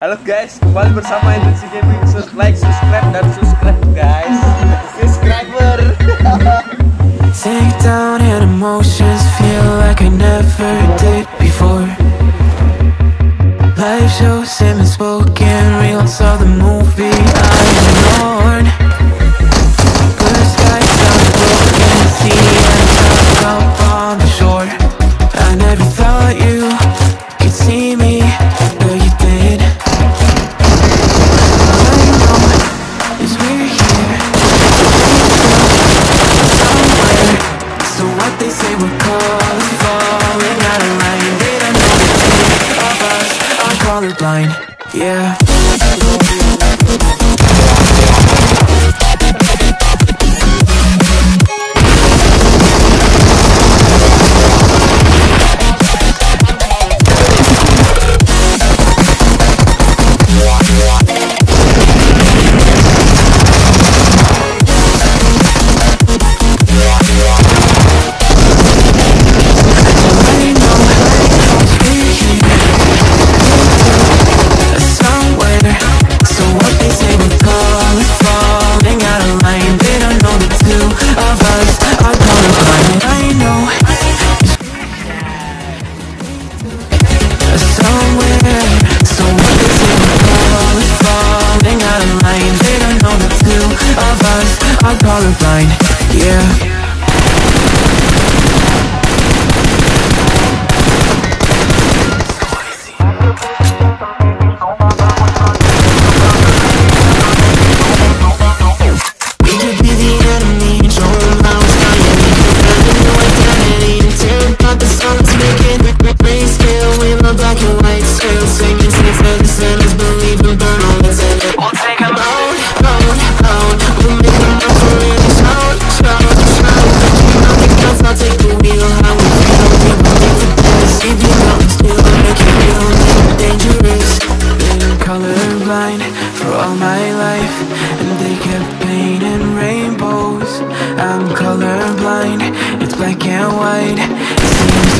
Halo guys, kembali bersama Indonesi Gaming. Like, subscribe, dan subscribe guys. Subscriber. Down emotions, feel like I never did before. Life shows him spoken, of the movie I ignored. Yeah. black and white. Seems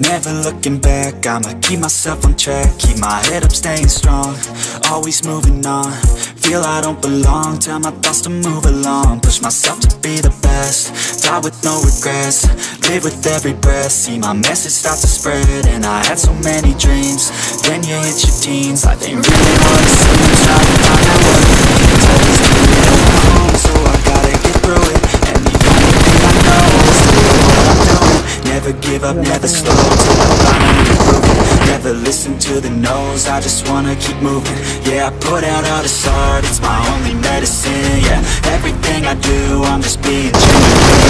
Never looking back, I'ma keep myself on track Keep my head up, staying strong, always moving on. Feel I don't belong, tell my thoughts to move along. Push myself to be the best, die with no regrets. Live with every breath, see my message start to spread. And I had so many dreams, then you hit your teens. Life ain't really what it seems, now to find out what never give up, never slow Till Never listen to the no's, I just wanna keep moving. Yeah, I put out all the art, it's my only medicine. Yeah, everything I do, I'm just being genuine.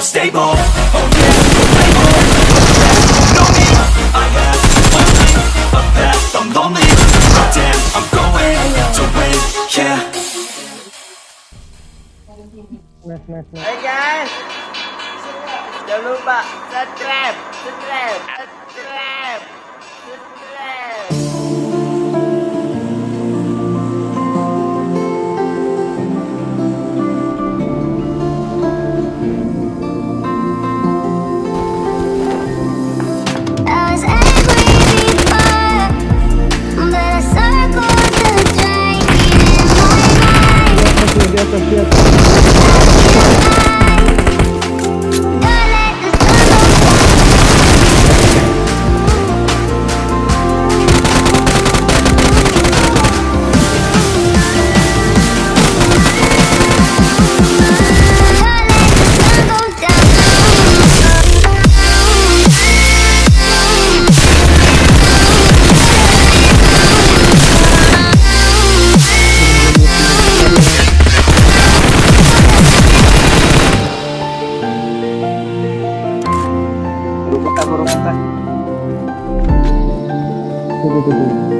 I'm stable, oh yeah, no oh me, I have only a path, I'm lonely, but damn, I'm going to win, yeah. Hai guys Jangan lupa Subscribe Subscribe my mind. ছোট থেকে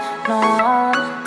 No.